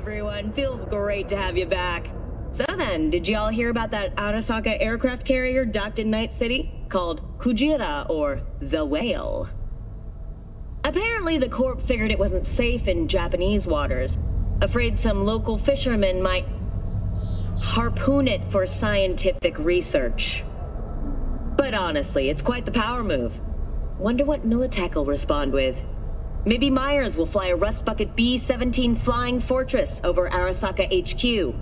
everyone. Feels great to have you back. So then, did you all hear about that Arasaka aircraft carrier docked in Night City? Called Kujira, or the Whale. Apparently, the Corp figured it wasn't safe in Japanese waters. Afraid some local fishermen might harpoon it for scientific research. But honestly, it's quite the power move. Wonder what Militech will respond with. Maybe Myers will fly a Rust Bucket B-17 Flying Fortress over Arasaka HQ.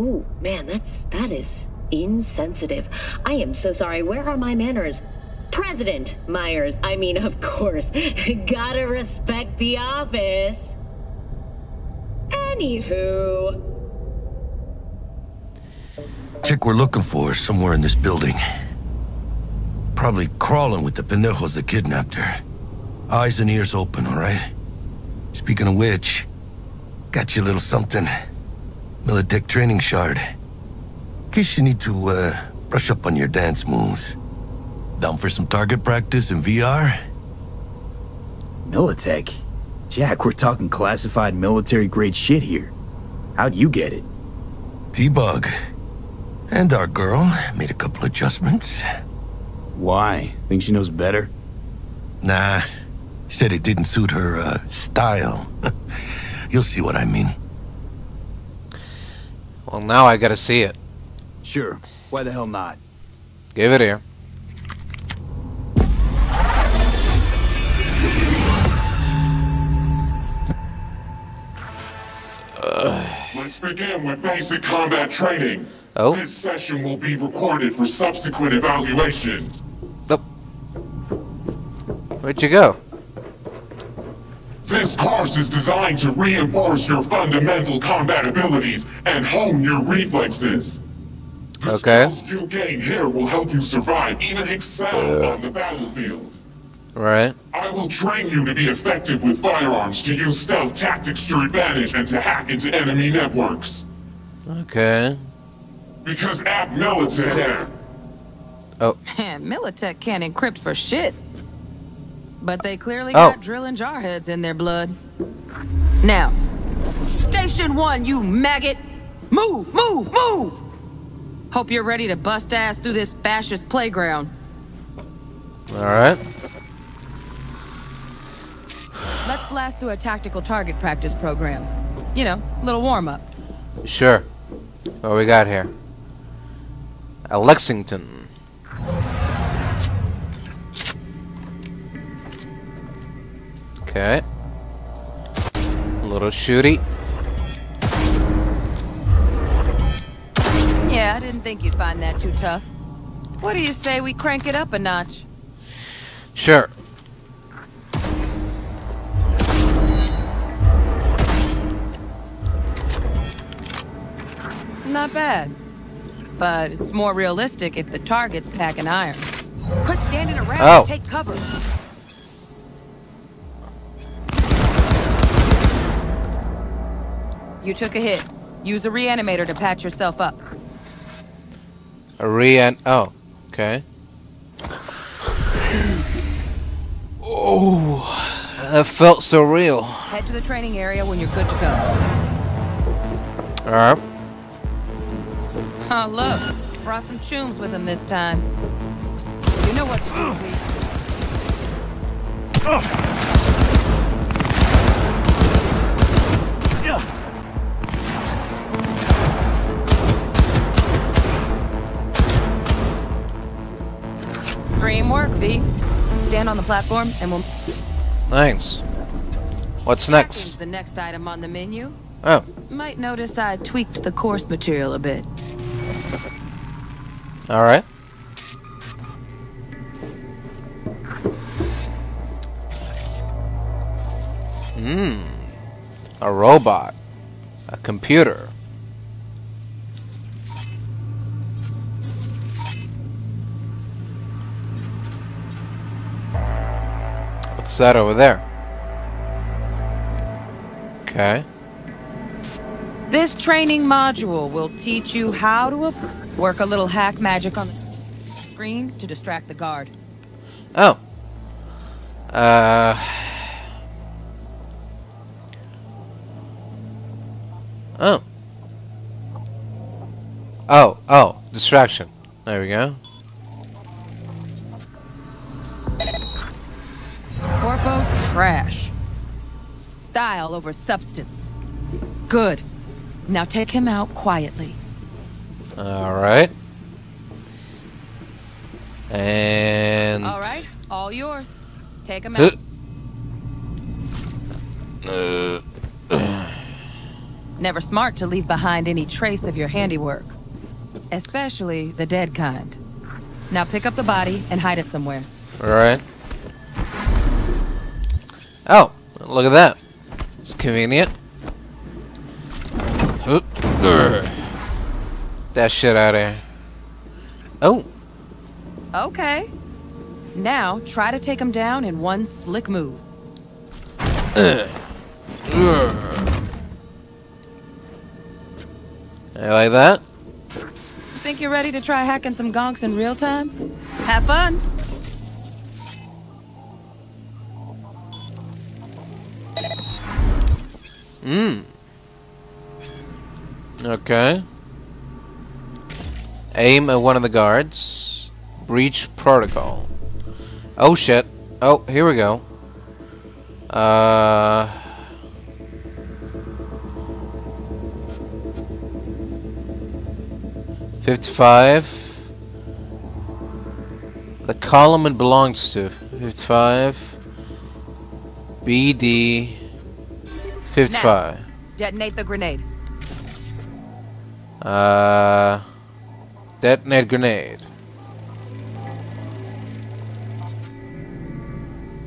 Ooh, man, that's... that is insensitive. I am so sorry. Where are my manners? President Myers. I mean, of course. Gotta respect the office. Anywho. Chick we're looking for is somewhere in this building. Probably crawling with the pendejos that kidnapped her. Eyes and ears open, all right? Speaking of which, got you a little something. Militech training shard. In case you need to, uh, brush up on your dance moves. Down for some target practice in VR? Militech? Jack, we're talking classified military-grade shit here. How'd you get it? T-Bug. And our girl made a couple adjustments. Why? Think she knows better? Nah. Said it didn't suit her, uh, style. You'll see what I mean. Well, now I gotta see it. Sure. Why the hell not? Give it here. Let's begin with basic combat training. Oh. This session will be recorded for subsequent evaluation. Oh. Where'd you go? This course is designed to reinforce your fundamental combat abilities and hone your reflexes. The Okay. skills you gain here will help you survive, even excel on the battlefield. Right. I will train you to be effective with firearms, to use stealth tactics to your advantage, and to hack into enemy networks. Okay. Because App Militech... Oh. Man, Militech can't encrypt for shit. But they clearly Oh. got drilling and jar heads in their blood. Now, Station 1, you maggot! Move, move, move! Hope you're ready to bust ass through this fascist playground. Alright. Let's blast through a tactical target practice program. You know, a little warm up. Sure. What we got here? A Lexington. Okay. A little shooty. Yeah, I didn't think you'd find that too tough. What do you say we crank it up a notch? Sure. Not bad. But it's more realistic if the target's packing iron. Quit standing around Oh. and take cover. You took a hit. Use a reanimator to patch yourself up. A re and oh, okay. Oh, that felt so real. Head to the training area when you're good to go. All right. Oh, look. Brought some chooms with him this time. You know what to do, Pete. Dream work, V. Stand on the platform and we'll... Thanks. What's next? the next item on the menu. Oh, Might notice I tweaked the course material a bit. all right. Hmm. A robot. A computer. What's that over there? Okay. This training module will teach you how to work a little hack magic on the screen to distract the guard. Oh. Uh. Oh. Oh, oh, distraction. There we go. Trash. Style over substance. Good. Now take him out quietly. Alright. And... All right, all yours. Take him out. Uh, Never smart to leave behind any trace of your handiwork. Especially the dead kind. Now pick up the body and hide it somewhere. Alright. Oh, look at that. It's convenient. That shit out of here. Oh, Okay. Now try to take him down in one slick move. I like that. Think you're ready to try hacking some gonks in real time? Have fun! Okay. Aim at one of the guards. Breach protocol. Oh shit. Oh, here we go. Uh. Fifty-five. The column it belongs to. Fifty-five. BD. Fifty-five. Detonate the grenade. Uh, detonate grenade.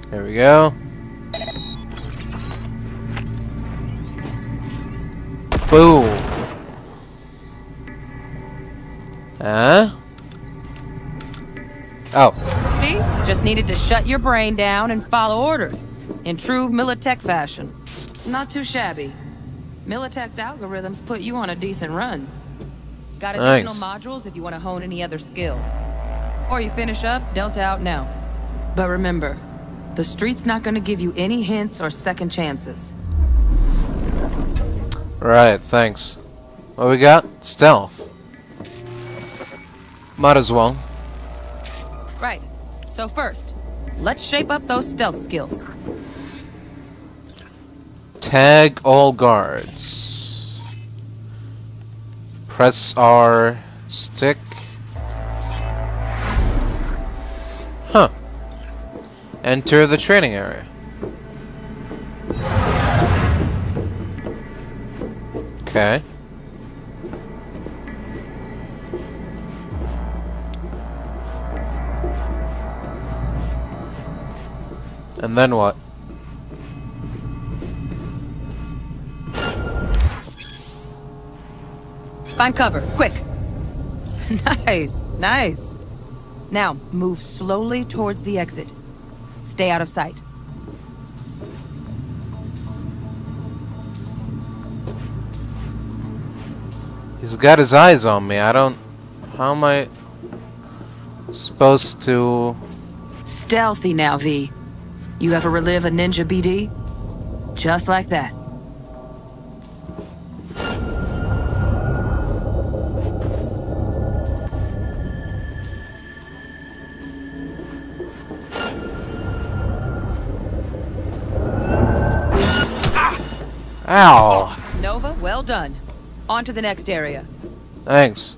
There we go. Boom. Huh? Oh, See? Just needed to shut your brain down and follow orders. In true Militech fashion. Not too shabby. Militech's algorithms put you on a decent run. Got additional Thanks. modules if you want to hone any other skills. Or you finish up, Delta out now. But remember, the street's not going to give you any hints or second chances. right, thanks. What we got? Stealth. Might as well. Right. So first, let's shape up those stealth skills. Tag all guards. Press R stick. Huh. Enter the training area. Okay. And then what? Find cover, quick. nice, nice. Now, move slowly towards the exit. Stay out of sight. He's got his eyes on me. I don't. How am I supposed to? Stealthy now, V. You ever relive a ninja BD? Just like that. Done. On to the next area. Thanks.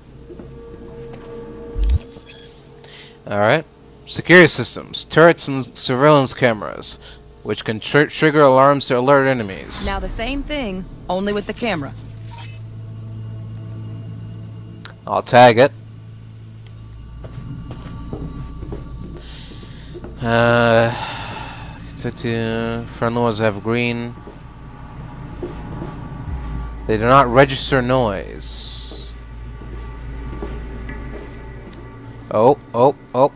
Alright. Security systems, turrets, and surveillance cameras, which can tr trigger alarms to alert enemies. Now the same thing, only with the camera. I'll tag it. Uh, to friendly ones have green. They do not register noise. Oh, oh, oh.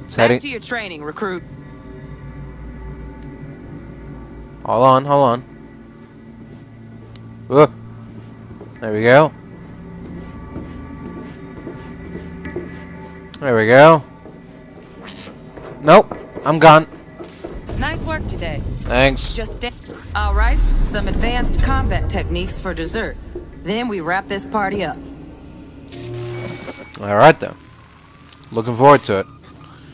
It's Back heading. to your training, recruit. Hold on, hold on. Whoa. There we go. There we go. Nope, I'm gone. Nice work today. Thanks. Just stay. All right, some advanced combat techniques for dessert. Then we wrap this party up. Alright then. Looking forward to it.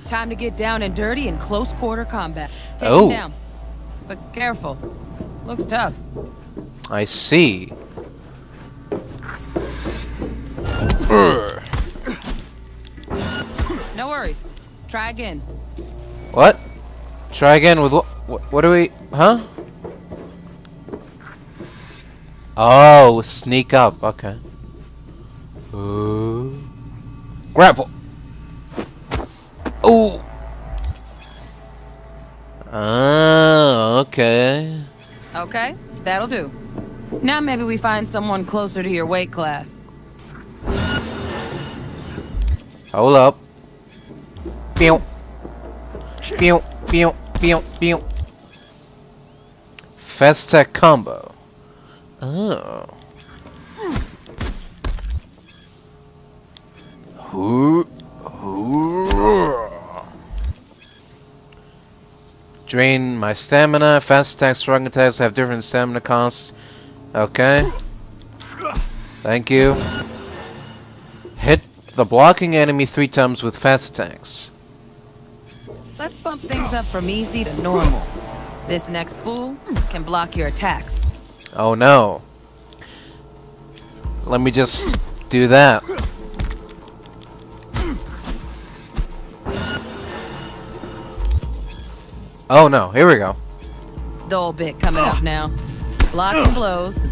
Time to get down and dirty in close quarter combat. Take Oh. him down. But careful. Looks tough. I see. Urgh. No worries. Try again. What? Try again with what? What, what do we? Huh? Oh, sneak up. Okay. Uh, grapple. Oh. Ah, okay. Okay, that'll do. Now maybe we find someone closer to your weight class. Hold up. Pew. Pew, pew, pew, pew. Fast tech combo. Oh. Drain my stamina. Fast attacks, strong attacks have different stamina costs. Okay. Thank you. Hit the blocking enemy three times with fast attacks. Let's bump things up from easy to normal. This next fool can block your attacks. Oh no. Let me just do that. Oh no, here we go. Dull bit coming up now. Blocking blows.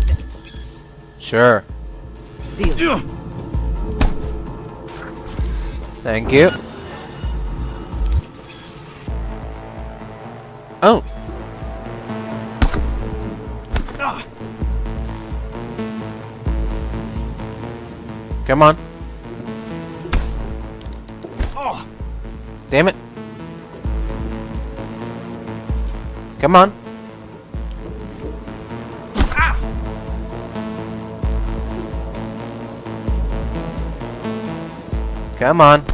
Sure. Deal. Thank you. Oh. Come on. Oh. Damn it. Come on. Ah. Come on.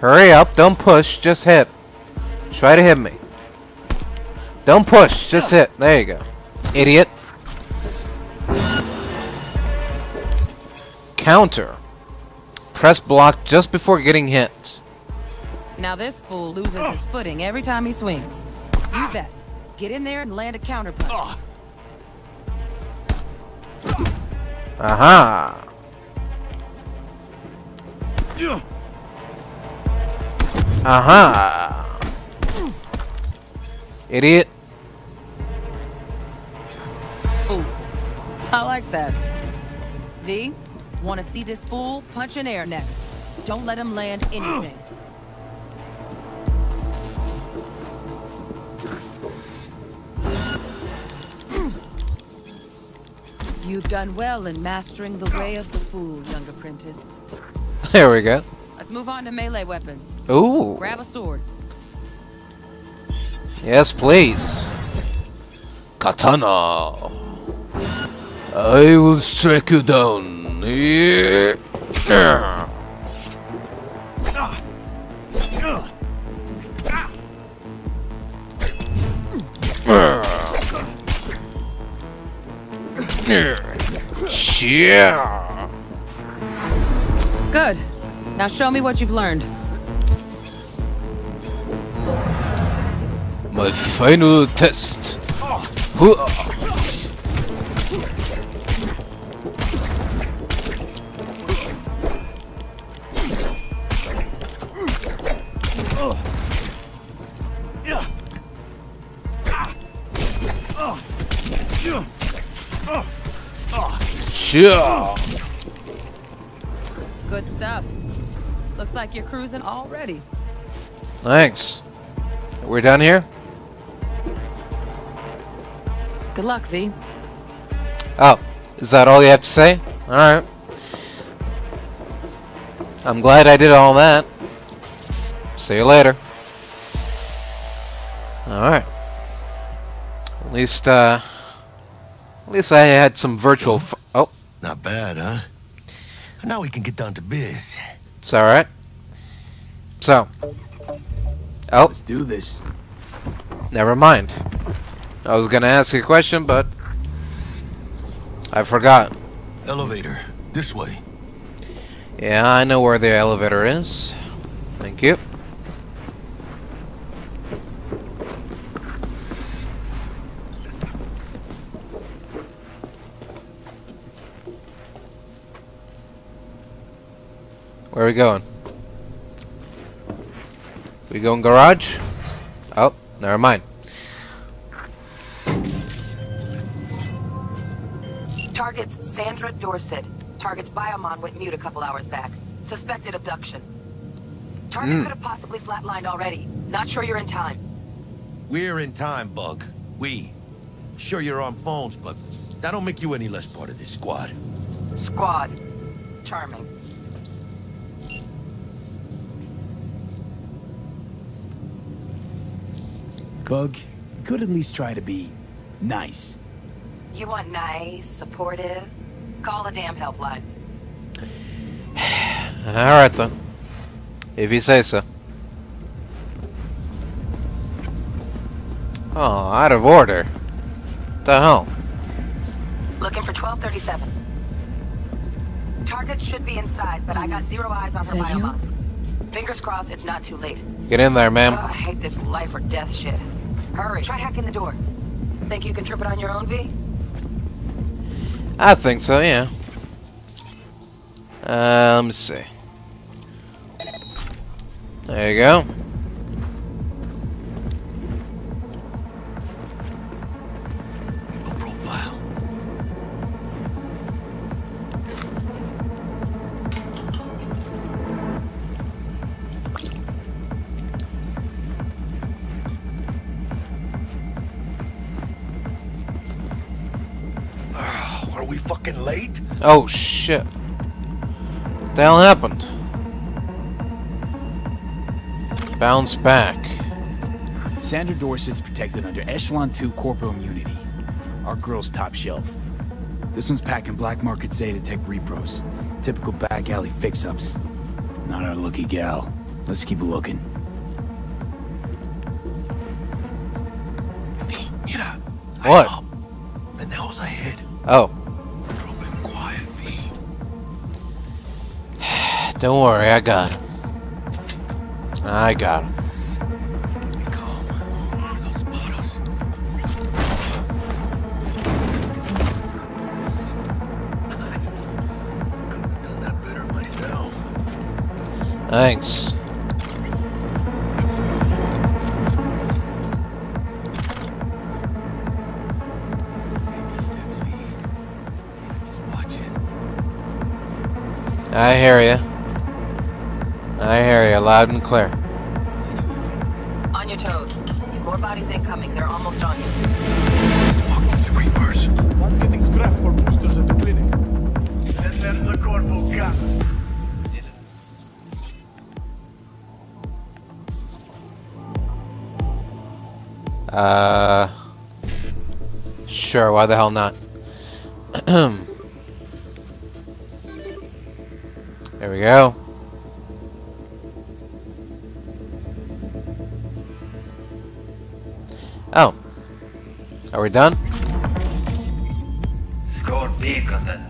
Hurry up, don't push, just hit. Try to hit me. Don't push, just hit. There you go. Idiot. Counter. Press block just before getting hit. Now this fool loses his footing every time he swings. Use that. Get in there and land a counter punch. Aha. Aha. Idiot. Fool. I like that. V, want to see this fool punch in air next. Don't let him land anything. You've done well in mastering the way of the fool, young apprentice. There we go. Let's move on to melee weapons. Ooh. Grab a sword. Yes, please. Katana. I will strike you down. Yeah. Yeah. Good. Now show me what you've learned. My final test. Huh. Sure. Good stuff. Looks like you're cruising already. Thanks. We're done here? Good luck, V. Oh, is that all you have to say? Alright. I'm glad I did all that. See you later. Alright. At least, uh... At least I had some virtual Not bad, huh? Now we can get down to biz. it's alright. So. Oh, Let's do this. Never mind. I was gonna ask a question, but I forgot. Elevator. This way. Yeah, I know where the elevator is. Thank you. Where are we going? We going garage? Oh, never mind. Target's Sandra Dorsett. Target's biomon went mute a couple hours back. Suspected abduction. Target Mm. could have possibly flatlined already. Not sure you're in time. We're in time, Bug. We. Sure you're on phones, but that don't make you any less part of this squad. Squad. Charming. Bug, you could at least try to be nice. You want nice, supportive? Call the damn helpline. Alright then. If you say so. Oh, out of order. What the hell? Looking for 1237. Target should be inside, but I got zero eyes on her that you? biomon. Fingers crossed it's not too late. Get in there, Oh, ma'am. I hate this life or death shit. Hurry, try hacking the door. Think you can trip it on your own, V? I think so, yeah. Uh, let me see. There you go. Oh, shit. What the hell happened? Bounce back. Sandra Dorsett's protected under Echelon 2 Corporal Immunity. Our girl's top shelf. This one's packing black market Zetatech repros. Typical back alley fix-ups. Not our lucky gal. Let's keep looking. What? Line up. Pendejos ahead. Oh, don't worry, I got him. I got him. Thanks. I hear you. I hear you loud and clear. On your toes. More bodies incoming. They're almost on you. Fuck these Reapers. One's getting scrapped for boosters at the clinic. And there's the corporal gun. Uh. Sure, why the hell not? there we go. Oh. Are we done? Score big on.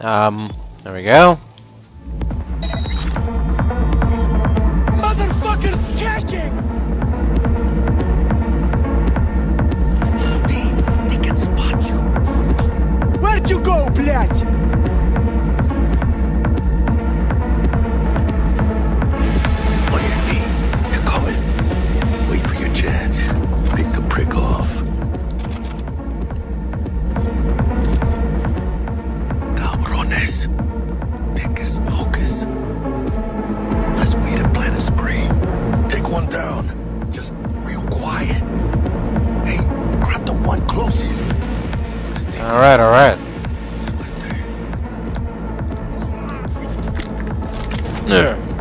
Um, there we go. There.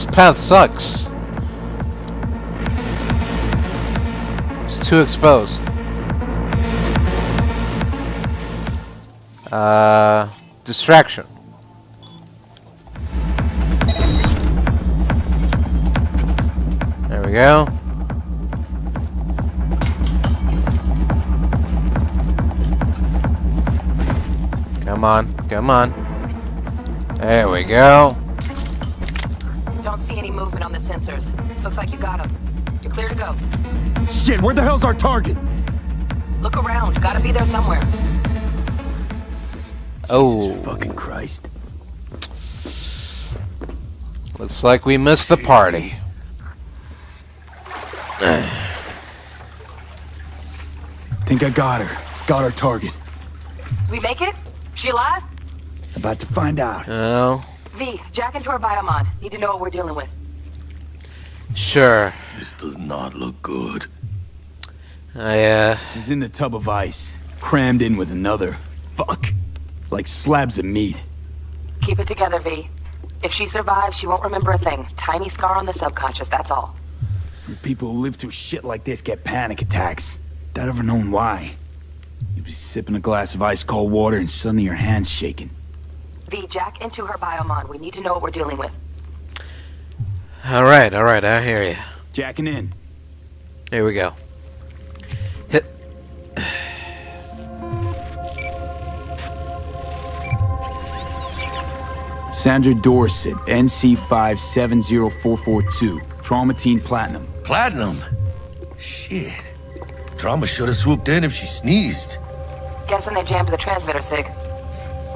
This path sucks. It's too exposed. Uh, distraction. There we go. Come on, come on. There we go. Sensors. Looks like you got them. You're clear to go. Shit, where the hell's our target? Look around. Gotta be there somewhere. Oh, Fucking Christ. looks like we missed the party. Think I got her. Got our target. We make it? She alive? About to find out. Oh, V, jack into her biomon. Need to know what we're dealing with. Sure. This does not look good. I, uh, She's in the tub of ice, crammed in with another. Fuck. Like slabs of meat. Keep it together, V. If she survives, she won't remember a thing. Tiny scar on the subconscious, that's all. People who live through shit like this get panic attacks. Without ever knowing why. You'd be sipping a glass of ice cold water and suddenly your hand's shaking. V, jack into her biomon. We need to know what we're dealing with. Alright, alright, I hear you. Jacking in. Here we go. Hit. Sandra Dorsett, NC570442. Trauma Team Platinum. Platinum? Shit. Trauma should have swooped in if she sneezed. Guessing they jammed the transmitter, Sig.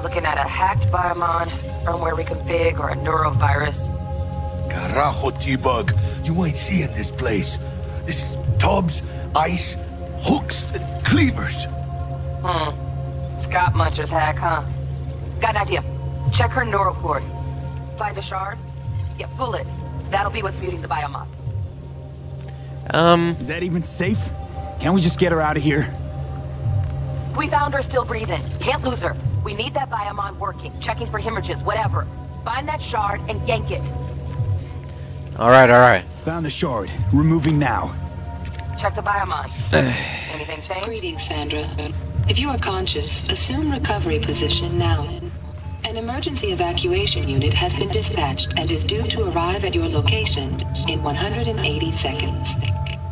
Looking at a hacked biomon, firmware reconfig, or a neurovirus. Carajo, T-Bug. You ain't seeing this place. This is tubs, ice, hooks, and cleavers. Scott Muncher's hack, huh? Got an idea. Check her neural cord. Find a shard? Yeah, pull it. That'll be what's muting the biomon. Um, Is that even safe? Can't we just get her out of here? We found her still breathing. Can't lose her. We need that biomon working, checking for hemorrhages, whatever. Find that shard and yank it. Alright, alright. Found the shard. Removing now. Check the biomon. Anything change? Greetings, Sandra. If you are conscious, assume recovery position now. An emergency evacuation unit has been dispatched and is due to arrive at your location in 180 seconds.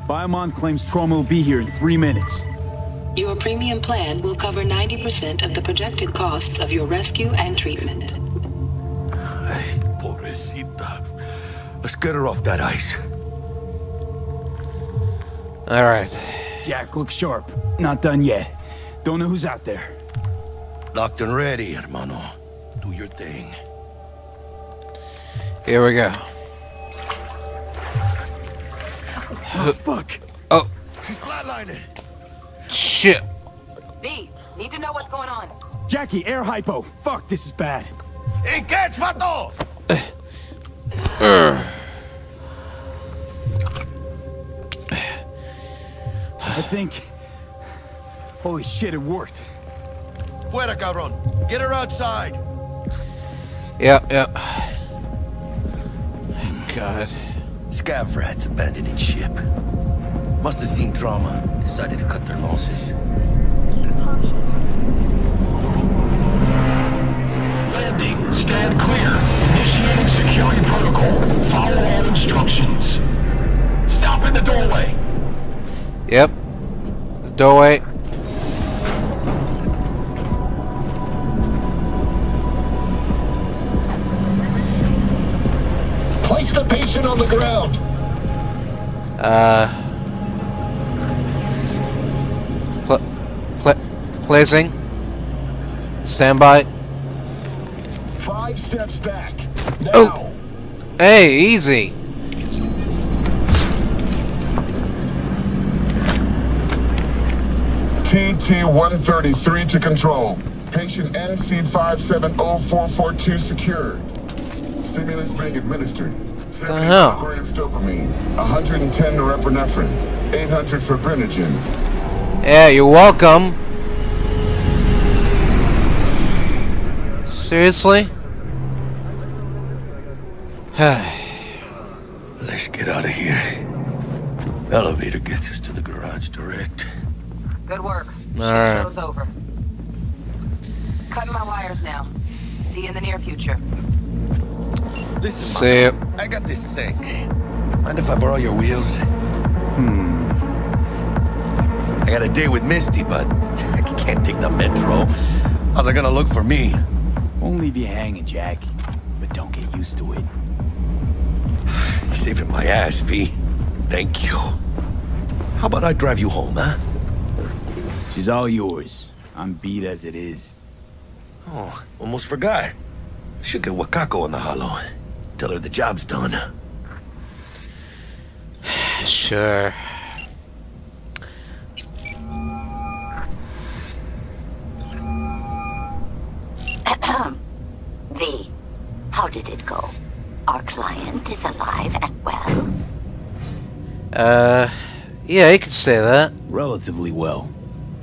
Biomon claims trauma will be here in three minutes. Your premium plan will cover 90% of the projected costs of your rescue and treatment. Ay, pobrecita. Let's get her off that ice. Alright. Jack, look sharp. Not done yet. Don't know who's out there. Locked and ready, hermano. Do your thing. Here we go. Oh, fuck. Oh, She's flatlining. shit. V, need to know what's going on. Jackie, air hypo. Fuck, this is bad. Hey, catch, vato! Uh. I think... Holy shit, it worked. Fuera, cabrón. Get her outside. Yep, yep. Thank God. Scav rats abandoning ship. Must have seen trauma. Decided to cut their losses. Landing. Stand clear. Initiating security protocol. Follow all instructions. Stop in the doorway. Yep. Doorway. Place the patient on the ground. Uh. Pl pl placing. Standby. Five steps back. Now. Oh. Hey, easy. TT-133 to control. Patient NC570442 secured. Stimulants being administered. The hell? grams dopamine, 110 norepinephrine, 800 fibrinogen. Yeah, you're welcome. Seriously? Let's get out of here. Elevator gets us to the garage direct. Good work. Shit Alright. show's over. Cutting my wires now. See you in the near future. Listen, See Mama, I got this thing. Mind if I borrow your wheels? Hmm. I got a date with Misty, but I can't take the metro. How's it gonna look for me? Won't leave you hanging, Jack. But don't get used to it. You're saving my ass, V. Thank you. How about I drive you home, huh? She's all yours. I'm beat as it is. Oh, almost forgot. Should get Wakako on the holo. Tell her the job's done. Sure. V, how did it go? Our client is alive and well? Uh, yeah, you could say that. Relatively well.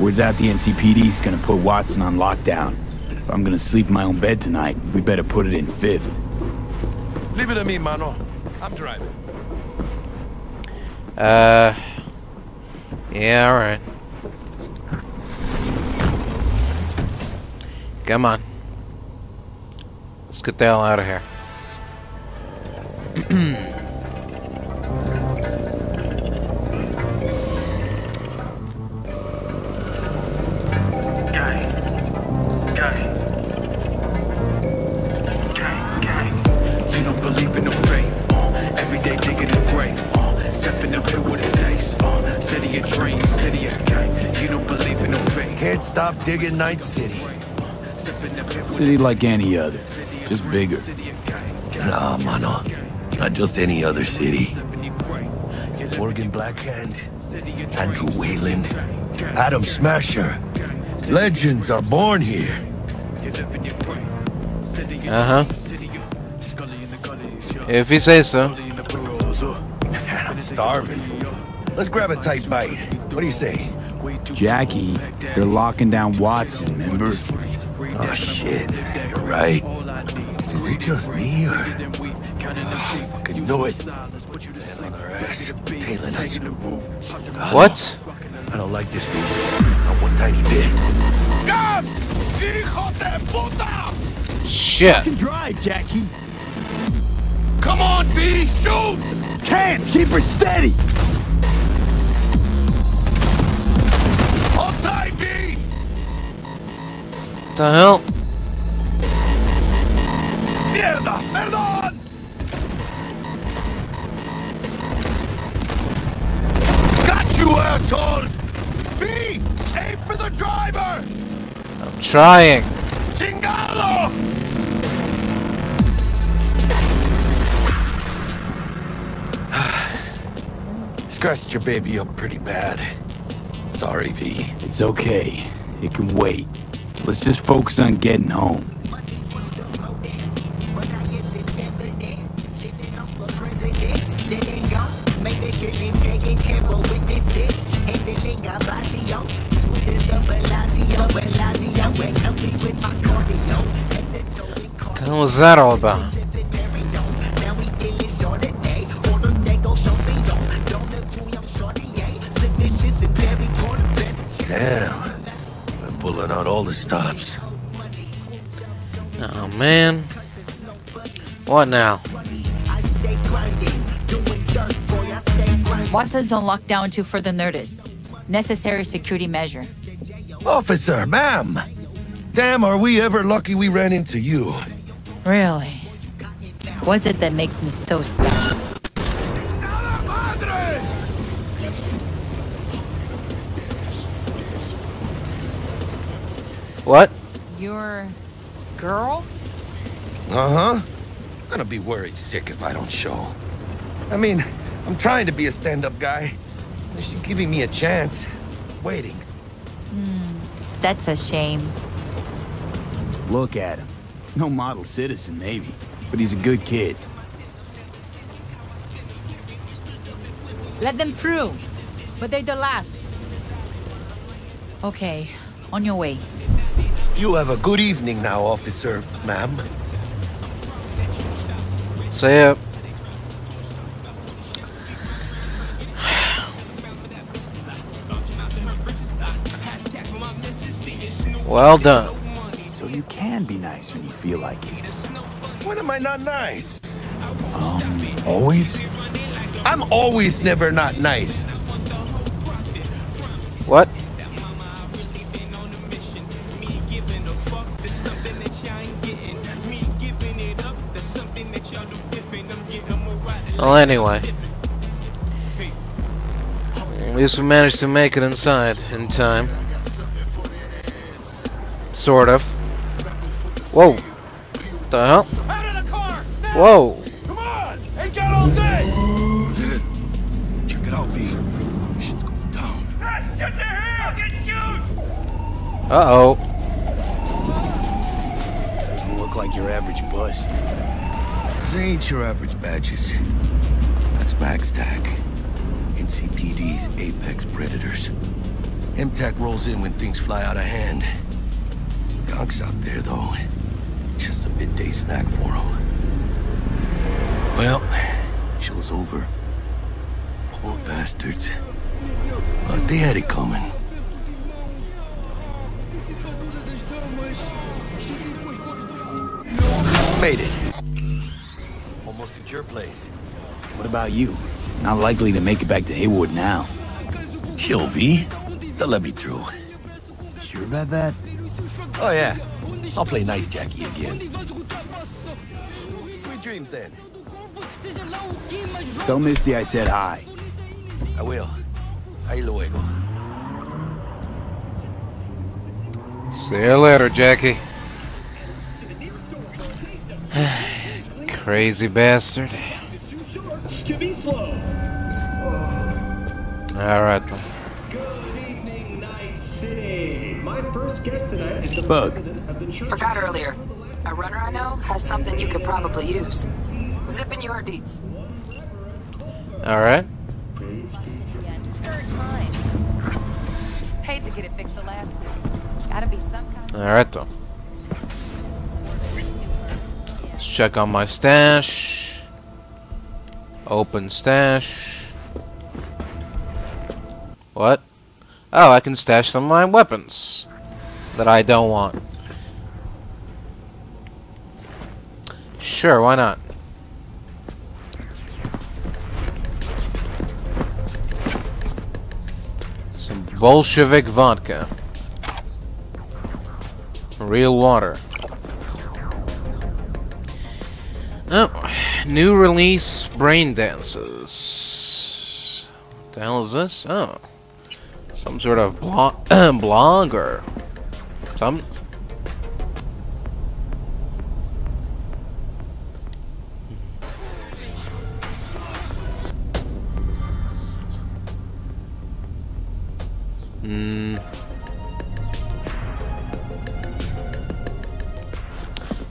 Word's out the NCPD's gonna put Watson on lockdown. If I'm gonna sleep in my own bed tonight, we better put it in fifth. Leave it to me, mano. I'm driving. Uh, yeah, alright. Come on. Let's get the hell out of here. digging Night City. City like any other, just bigger. Nah, mano. Not just any other city. Morgan Blackhand, Andrew Weyland, Adam Smasher. Legends are born here. Uh huh. If he says so. I'm starving. Let's grab a tight bite. What do you say? Jackie, they're locking down Watson, remember? Oh shit, you're right. Is it just me or? Oh, fucking know it. Man on our ass, tailing us. What? I don't like this movie. Not one tiny bit. Scum! Hijo de puta! Shit. Drive, Jackie. Come on, V! Shoot! Can't keep her steady. The hell? Mierda! Perdón! Got you, asshole! V! Aim for the driver! I'm trying. Chingado! Scratched your baby up pretty bad. Sorry, V. It's okay. It can wait. Let's just focus on getting home. What was that all about? The stops. Oh man. What now? Watson's on lockdown until further notice. Necessary security measure. Officer, ma'am! Damn, are we ever lucky we ran into you. Really? What's it that makes me so special? What? Your girl? Uh-huh. I'm gonna be worried sick if I don't show. I mean, I'm trying to be a stand-up guy. She's giving me a chance. Waiting. That's a shame. Look at him. No model citizen, maybe. But he's a good kid. Let them through. But they're the last. Okay, on your way. You have a good evening now, officer, ma'am. See ya. Well done. So you can be nice when you feel like it. When am I not nice? Um, Always? I'm always never not nice. What? Well, anyway. At least we managed to make it inside in time. Sort of. Whoa. The hell? Whoa. Come on! Check it out, down. Uh-oh. you look like your average bust. These ain't your average badges. That's MaxTac. NCPD's apex predators. MTAC rolls in when things fly out of hand. Gonks out there, though. Just a midday snack for for 'em. Well, show's over. Poor bastards. But they had it coming. Made it. Almost at your place. What about you? Not likely to make it back to Heywood now. Chill, V. They'll let me through. Sure about that? Oh, yeah. I'll play nice Jackie again. Sweet dreams, then. Tell Misty I said hi. I will. Ahí luego. See you later, Jackie. Crazy bastard. Alright then. Good evening, Night City. My first guest tonight is the Bug. president of the church. Forgot earlier. A runner I know has something you could probably use. Zip in your deeds. Alright. Paid to Check on my stash. Open stash. What? Oh, I can stash some of my weapons that I don't want. Sure, why not? Some Bolshevik vodka. Real water. New release Brain Dances. What the hell is this? Oh. Some sort of blo blog or some. Hmm.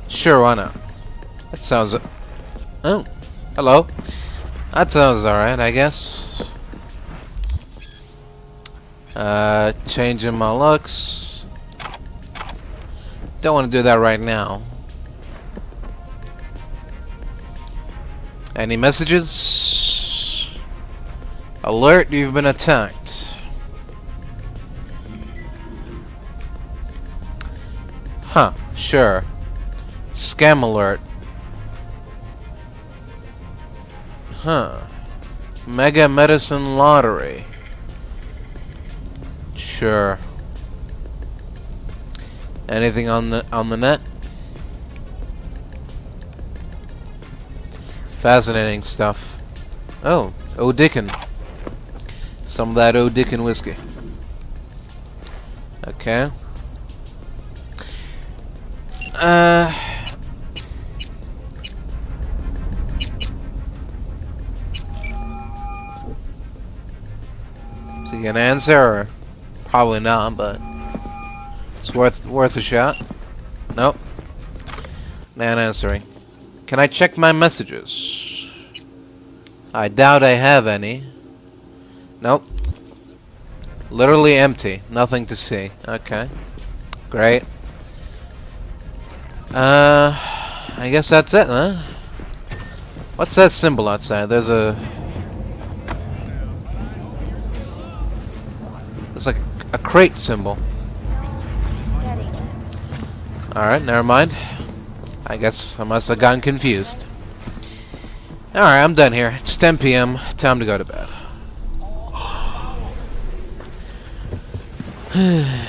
Sure, why not? That sounds. Oh, hello. That sounds alright, I guess. Uh, changing my looks. Don't want to do that right now. Any messages? Alert, you've been attacked. Huh, sure. Scam alert. Huh. Mega Medicine Lottery. Sure. Anything on the on the net? Fascinating stuff. Oh, O'Dickon. Some of that O'Dickon whiskey. Okay. Uh, gonna answer or probably not, but it's worth worth a shot. Nope. Man answering. Can I check my messages? I doubt I have any. Nope. Literally empty. Nothing to see. Okay. Great. Uh, I guess that's it, huh? What's that symbol outside? There's a... a crate symbol. Alright, never mind. I guess I must have gotten confused. Alright, I'm done here. It's 10 p.m. Time to go to bed.